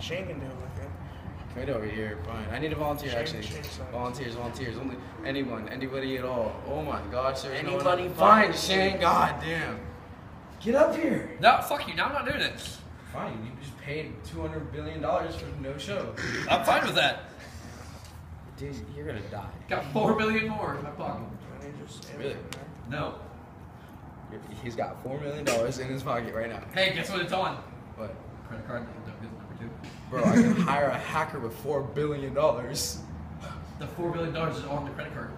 Shane can do it with him. Right over here, fine. I need a volunteer Shane- actually. Shane's fine. Volunteers, volunteers. Only anyone, anybody at all. Oh my gosh, there's no Anybody one. Fine, volunteer. Shane. God damn. Get up here. No, fuck you. Now I'm not doing it. Fine, you just paid two hundred billion dollars for no show. I'm fine with that. Dude, you're gonna die. Got four million more in my pocket. Can we just Really? No. He's got four million dollars in his pocket right now. Hey, guess what it's on? But, Credit card number two. Bro, I can hire a hacker with four billion dollars, The four billion dollars is on the credit card.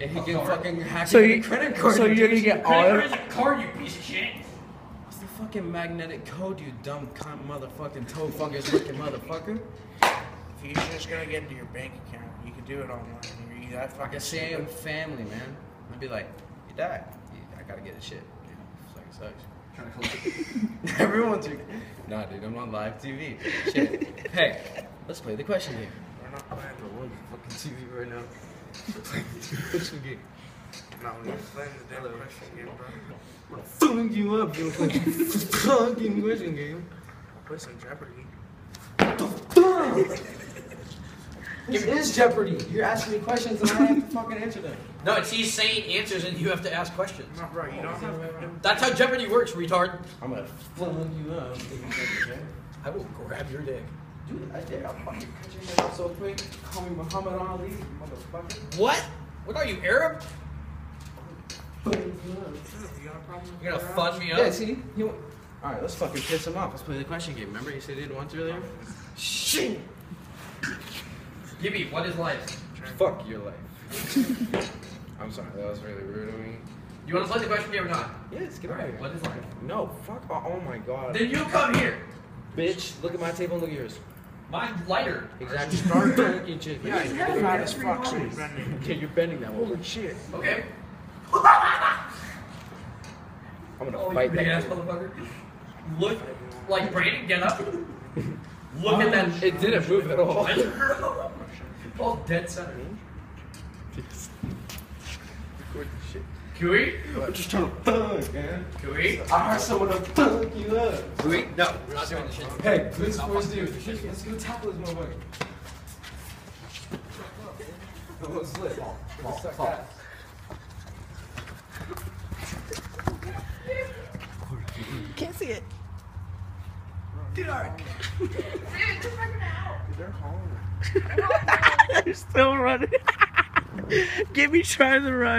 and he can oh, Card. fucking hack So your you, credit card. so you're gonna get all Credit card is a card, you piece of shit. What's the fucking magnetic code, you dumb cunt motherfucking toe fungus looking motherfucker? If you're just gonna get into your bank account, you can do it online. You're you that I fucking can say I'm stupid. family, man. I'd be like, you died. I gotta get his shit. Yeah, it's like, it Trying to close it. sucks. Everyone's like, nah, dude, I'm on live TV. Shit. Hey, let's play the question game. We're not playing We're on fucking TV right now. We're playing the question game. the No, we're playing the damn question game, bro. I'm fucking you up, you fucking question game. I'll play some Jeopardy. This is Jeopardy. You're asking me questions and I have to fucking answer them. No, it's he's saying answers and you have to ask questions. No, bro, you don't have That's how Jeopardy works, retard. I'm gonna fuck you up. I will grab your dick. Dude, I dare. I'll fucking cut your head off so quick. Call me Muhammad Ali, motherfucker. What? What are you, Arab? You got a problem? You're gonna your fund eyes? me Yeah, up? see? He wa- All right, let's fucking piss him off. Let's play the question game. Remember you said you didn't want to earlier? Shit. Gibby, what is life? Fuck your life. I'm sorry, that was really rude of me. You wanna play the question game or not? Yes, get Alright, what is life? No, fuck. Oh, oh my god. Then you come here. Bitch, look at my table and look at yours. Mine's lighter. Exactly. Start fucking chicken. Yeah, you're fat as fuck, so you're bending. Okay, you're bending that one. Holy shit. Okay. I'm gonna Oh, fight you big ass that. motherfucker. Look, like Brandon, get up. Look at that. It didn't move at all. All dead center. Record the shit. Can we? I'm just trying to fuck, man. Can we? I heard someone to fuck you up. Can we? No, we're not doing this shit. Hey, this is what dude. Let's go tackle this motherfucker. Let's slip. Let's suck ass. Can't see it. They're home. They're still running. Give me trying to run.